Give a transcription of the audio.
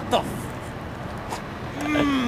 What the? F hmm.